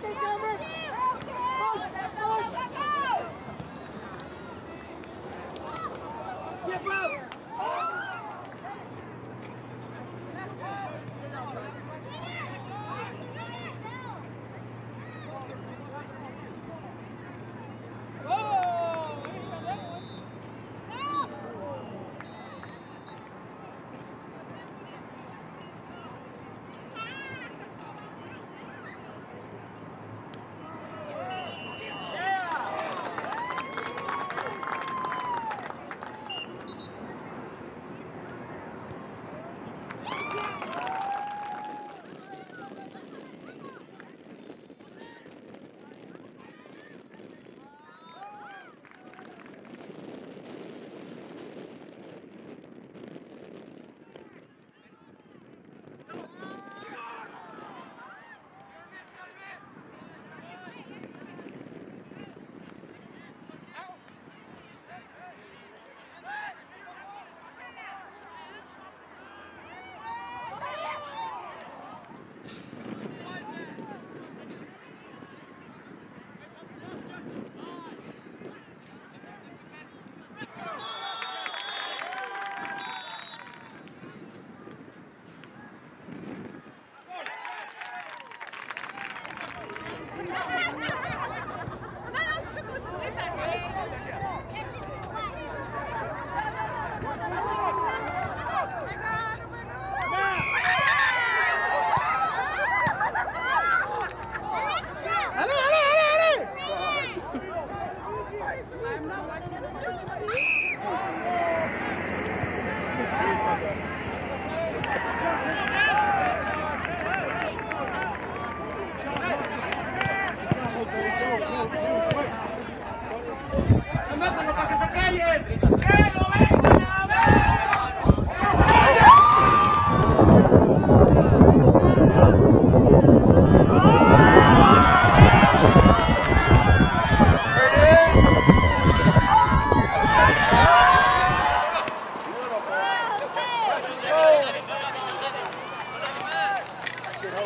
Push! Push! Chip!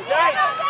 Nice.